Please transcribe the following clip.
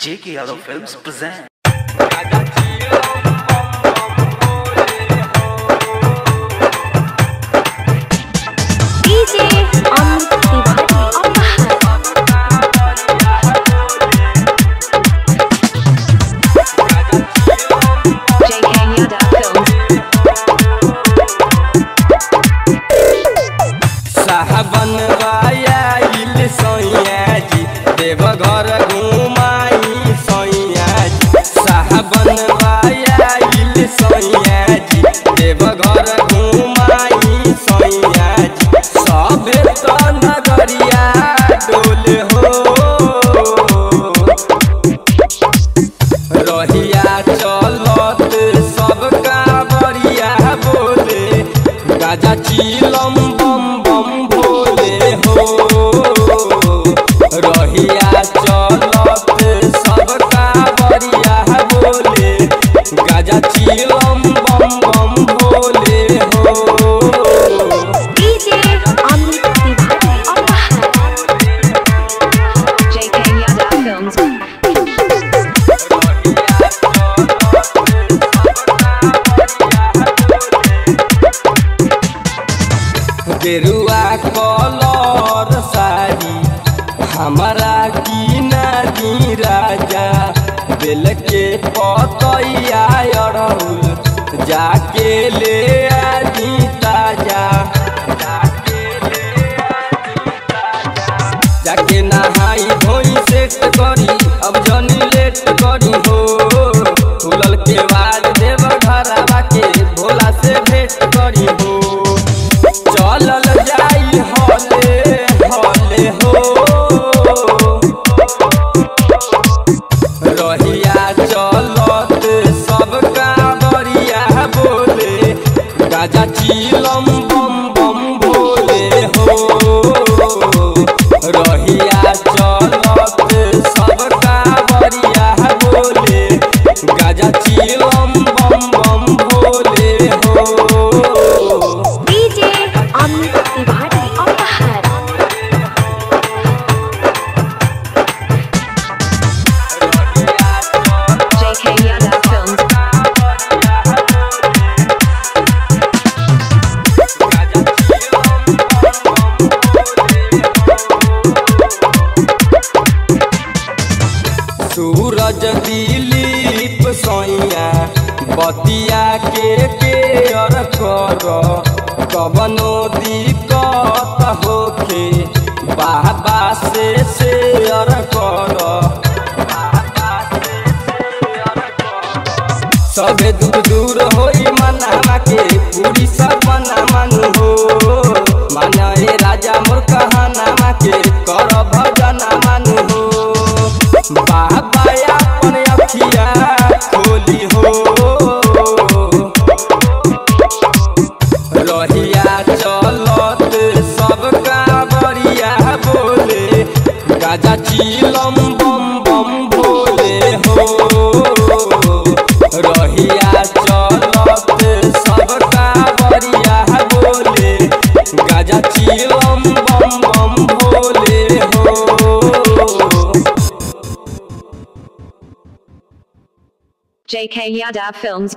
J.K. Yadav Films present. JK Yadav Films साहबन जी देवघर घुमाई देवघर हमारा की नानी राजा। बेल के पतैया अड़हुल, जाके ले आनी ताज़ा। जाके नहाई धोई सेट करी, अब सूरज दिलीप सैया, बतिया के केयर कर। कवनो दिक्कत होखे बाबा से शेयर कर। सबे दूर दूर होई मनावा के पूरी सब मना मानु हो। माना राजा मोर कहनामा के कर भजना मानु हो। बाबा गाजा चिलम बम बम भोले हो रहिया चलत सब कांवरिया बोले गाजा चिलम बम बम भोले हो JK Yadav Films